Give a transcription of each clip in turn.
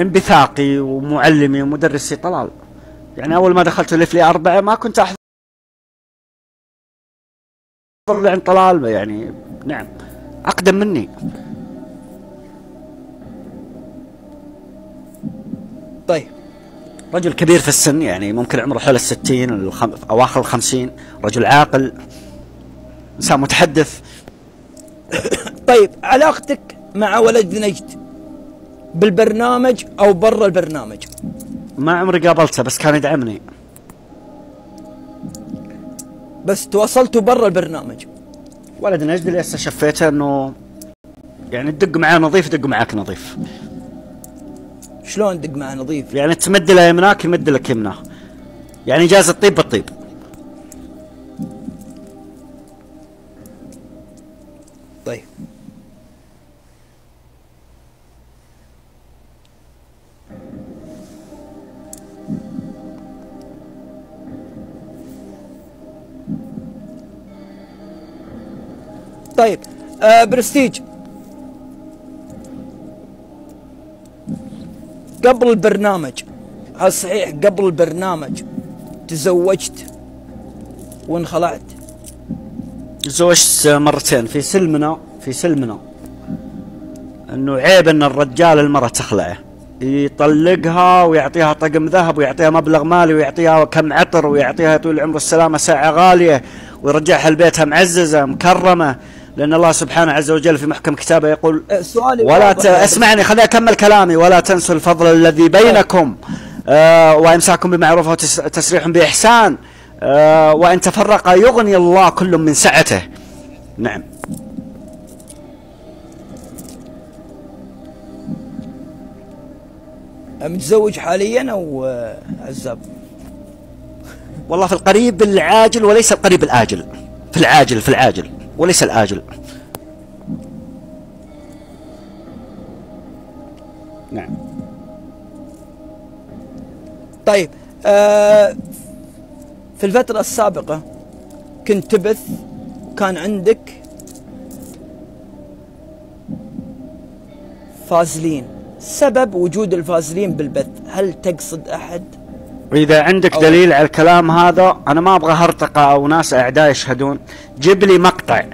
انبثاقي ومعلمي ومدرسي طلال. يعني أول ما دخلت الف لي أربعة ما كنت أحضر عند طلال يعني نعم أقدم مني. طيب. رجل كبير في السن يعني ممكن عمره حول الستين الخم... أواخر الخمسين رجل عاقل إنسان متحدث. طيب علاقتك مع ولد نجد بالبرنامج أو برا البرنامج؟ ما عمري قابلته بس كان يدعمني. بس تواصلتوا برا البرنامج؟ ولد نجد اللي هسه شفيته إنه يعني تدق معاه نظيف يدق معاك نظيف. شلون دق مع نظيف؟ يعني تمد له يمناك يمد لك يمناه. يعني جاز الطيب بالطيب. طيب. طيب آه برستيج. قبل البرنامج هل صحيح قبل البرنامج تزوجت وانخلعت؟ تزوجت مرتين في سلمنا في سلمنا. إنه عيب إن الرجال المرأة تخلعه. يطلقها ويعطيها طقم ذهب ويعطيها مبلغ مالي ويعطيها كم عطر ويعطيها طول العمر السلامة ساعة غالية ويرجعها لبيتها معززة مكرمة. لأن الله سبحانه عز وجل في محكم كتابه يقول أه، سؤالي ولا ت... اسمعني خليني أكمل كلامي. ولا تنسوا الفضل الذي بينكم. آه وإمساكم بمعروف وتسريح بإحسان. آه وإن تفرق يغني الله كل من سعته. نعم. متزوج حاليا أو عزاب؟ والله في القريب العاجل وليس القريب الآجل. في العاجل في العاجل. وليس الآجل. نعم. طيب آه في الفترة السابقة كنت تبث وكان عندك فازلين. سبب وجود الفازلين بالبث هل تقصد أحد؟ وإذا عندك دليل على الكلام هذا أنا ما أبغى هرطقة أو ناس أعداء يشهدون. جيب لي مقطع.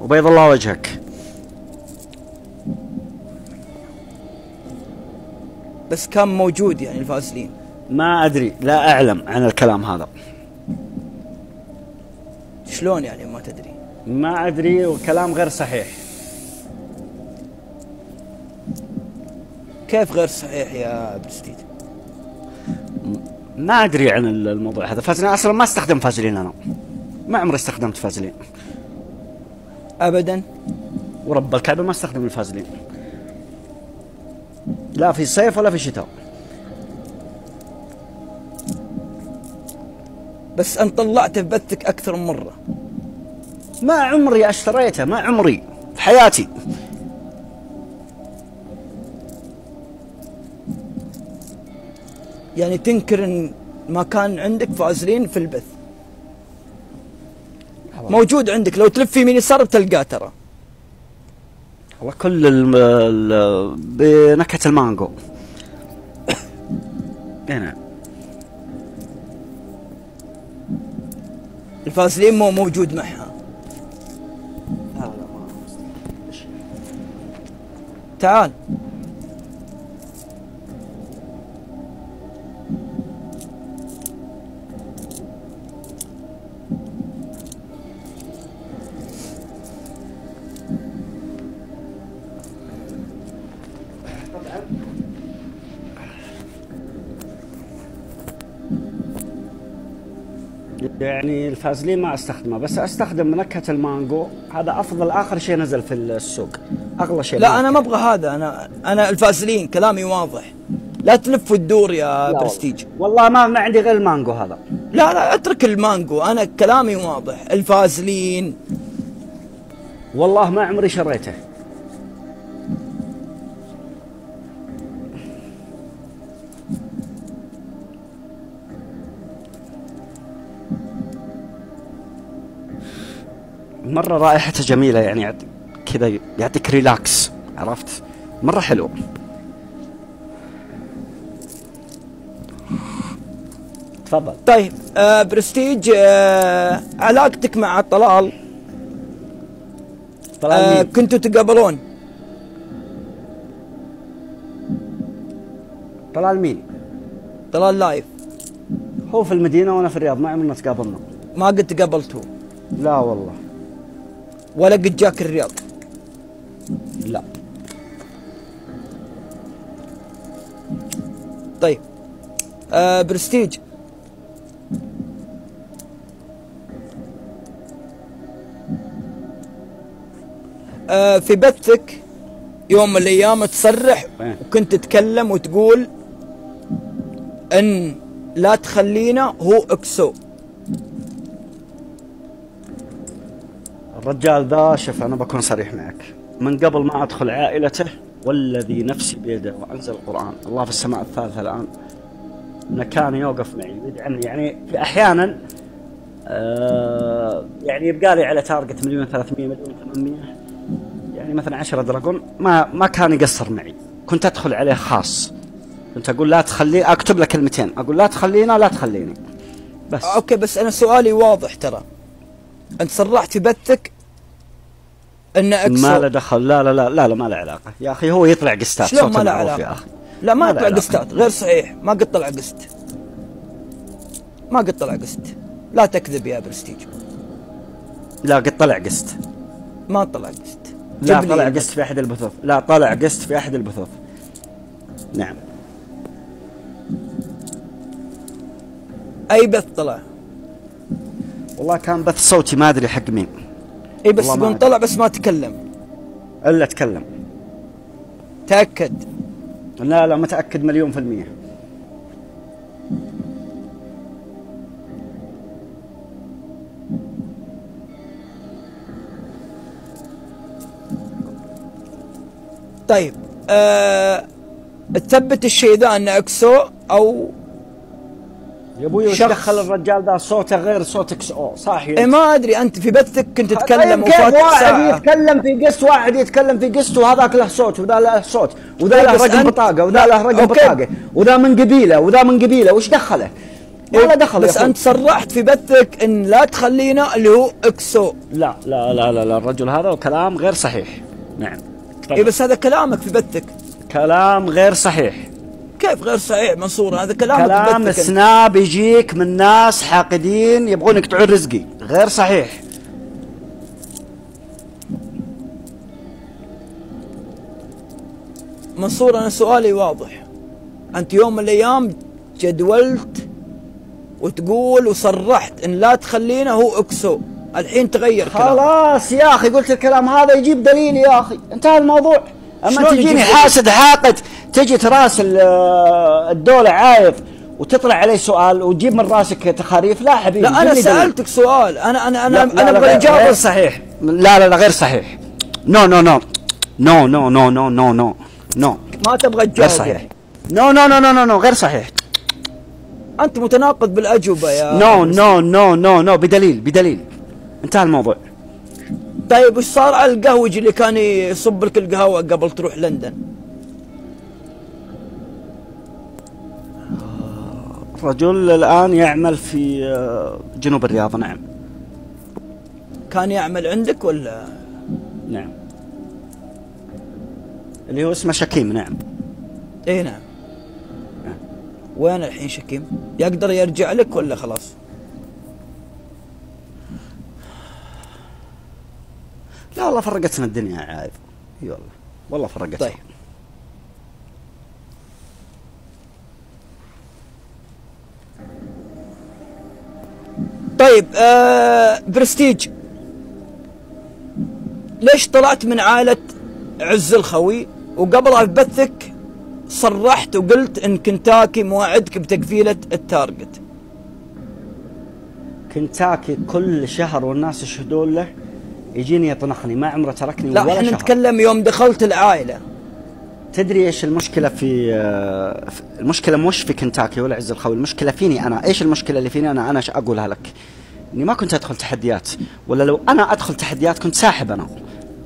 وبيض الله وجهك. بس كان موجود يعني الفازلين ما أدري لا أعلم عن الكلام هذا. شلون يعني ما تدري؟ ما أدري وكلام غير صحيح. كيف غير صحيح يا برستيج ما أدري عن الموضوع هذا. فازلين أصلا ما استخدم فازلين أنا. ما عمري استخدمت فازلين ابدا؟ ورب الكعبة ما استخدم الفازلين لا في صيف ولا في شتاء. بس انت طلعته في بثك أكثر من مرة. ما عمري أشتريته ما عمري. في حياتي. يعني تنكر إن ما كان عندك فازلين في البث. موجود عندك لو تلف يمين يسار بتلقاه ترى. والله كل ال بنكهة المانجو. هنا. الفازلين مو موجود معها. تعال. يعني الفازلين ما أستخدمه بس أستخدم نكهة المانجو. هذا أفضل آخر شيء نزل في السوق. أغلى شيء لا أنا ما أبغى هذا. أنا أنا الفازلين كلامي واضح. لا تلف وتدور يا برستيج. والله ما ما عندي غير المانجو هذا. لا لا أترك المانجو. أنا كلامي واضح. الفازلين. والله ما عمري شريته. مرة رائحته جميلة يعني كذا يعطيك relax عرفت؟ مرة حلو. تفضل. طيب آه برستيج آه علاقتك مع طلال طلال آه مين؟ كنتوا تقابلون؟ طلال مين؟ طلال لايف. هو في المدينة وأنا في الرياض ما عمرنا تقابلنا. ما قد تقابلتوا لا والله. ولا قد جاك الرياض. لا. طيب. آه برستيج. آه في بثك يوم من الأيام تصرح إيه. وكنت تتكلم وتقول إن لا تخلينا هو أكسو. الرجال ذا شوف أنا بكون صريح معك. من قبل ما أدخل عائلته والذي نفسي بيده وأنزل القرآن. الله في السماء الثالثة الآن. إنه كان يوقف معي. ويدعمني يعني في أحيانا آه يعني يبقى لي على target مليون 300 مليون 800 يعني مثلا 10 dragon. ما ما كان يقصر معي. كنت أدخل عليه خاص. كنت أقول لا تخلي أكتب له كلمتين. أقول لا تخلينا لا تخليني. بس. okay بس أنا سؤالي واضح ترى. أنت صرحت في بثك أن اكسو ما له دخل. لا لا لا لا, لا ما له علاقة. يا أخي هو يطلع guest ات شلون ما له علاقه؟ يا أخي. لا ما ما له طلع علاقة. guest ات غير صحيح. ما قد طلع guest ما قد طلع guest لا تكذب يا برستيج. لا قد طلع guest ما طلع قست لا طلع. قست في أحد البثوث. لا طلع قست في أحد البثوث. نعم. أي بث طلع؟ والله كان بث صوتي ما أدري حق مين. اي بس أدري. طلع بس ما تكلم. إلا أتكلم. تأكد. لا لا متأكد مليون في المية. طيب آه تثبت الشيء ذا انه أكسو أو يا أبوي وش. دخل الرجال ذا صوته غير صوت إكس أو. صاحي إيه ما أدري أنت في بثك كنت تتكلم طيب كيف؟ وفاتك واحد ساعة. يتكلم في guest واحد يتكلم في guest وهذاك له صوت وذا له صوت وذا طيب له رقم بطاقة وذا له رقم. بطاقة وذا من قبيلة وذا من قبيلة. وش دخله؟ ما له دخل بس. أنت صرحت في بثك إن لا تخلينا اللي هو اكسو لا لا لا لا, لا الرجل هذا كلام غير صحيح. نعم اي بس هذا كلامك في بثك. كلام غير صحيح. كيف غير صحيح منصور؟ هذا كلام أنت. سناب يجيك من ناس حاقدين يبغونك تعود رزقي. غير صحيح. منصور أنا سؤالي واضح. أنت يوم من الأيام جدولت وتقول وصرحت إن لا تخلينا هو اكسو الحين تغير كلام خلاص يا أخي قلت الكلام هذا يجيب دليل يا أخي. انتهى الموضوع. أما تجيني حاسد حاقد تجي تراسل آه، الدولة عايض وتطلع عليه سؤال وتجيب من رأسك تخاريف لا حبيبي لا أنا. سألتك سؤال. أنا أنا أنا لا أنا أبغى غير- غير صحيح. لا لا لا غير صحيح. no no no no no no no no no no ما تبغى غير تجاوب صحيح. no no no no no no غير صحيح. أنت متناقض بالأجوبة يا no no no no no بدليل بدليل. انتهى الموضوع. طيب وش صار على القهوجي اللي كان يصب لك القهوة قبل تروح لندن؟ رجل الآن يعمل في آه، جنوب الرياض نعم. كان يعمل عندك ولا؟ نعم. اللي هو اسمه شكيم نعم. إي نعم. وين الحين شكيم؟ يقدر يرجع لك ولا خلاص؟ لا والله فرقتنا الدنيا يا عايض اي والله والله فرقتنا. طيب. طيب آه برستيج. ليش طلعت من عائلة عز الخوي؟ وقبلها في بثك صرحت وقلت إن كنتاكي موعدك بتقفيلة التارجت. كنتاكي كل شهر والناس يشهدون له يجيني يطنخني ما عمره تركني لا ولا إحنا شهر. نتكلم يوم دخلت العائلة. تدري إيش المشكلة في آه، المشكلة مش في كنتاكي ولا عز الخوي المشكلة فيني أنا؟ إيش المشكلة اللي فيني أنا؟ أنا أقولها لك؟ إني ما كنت أدخل تحديات ولا لو أنا أدخل تحديات كنت ساحب أنا.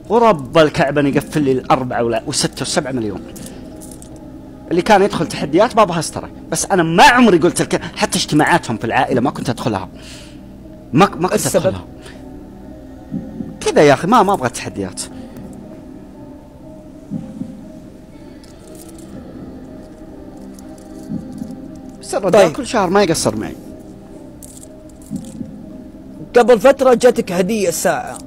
ورب الكعبة يقفل لي الأربعة ولا وستة وسبعة مليون. اللي كان يدخل تحديات بابها استرى. بس أنا ما عمري قلت لك حتى اجتماعاتهم في العائلة ما كنت أدخلها. ما ما كنت السبب؟ أدخلها. كذا يا أخي ما ما أبغى تحديات. بس الرجال طيب. كل شهر ما يقصر معي. قبل فترة جاتك هدية ساعة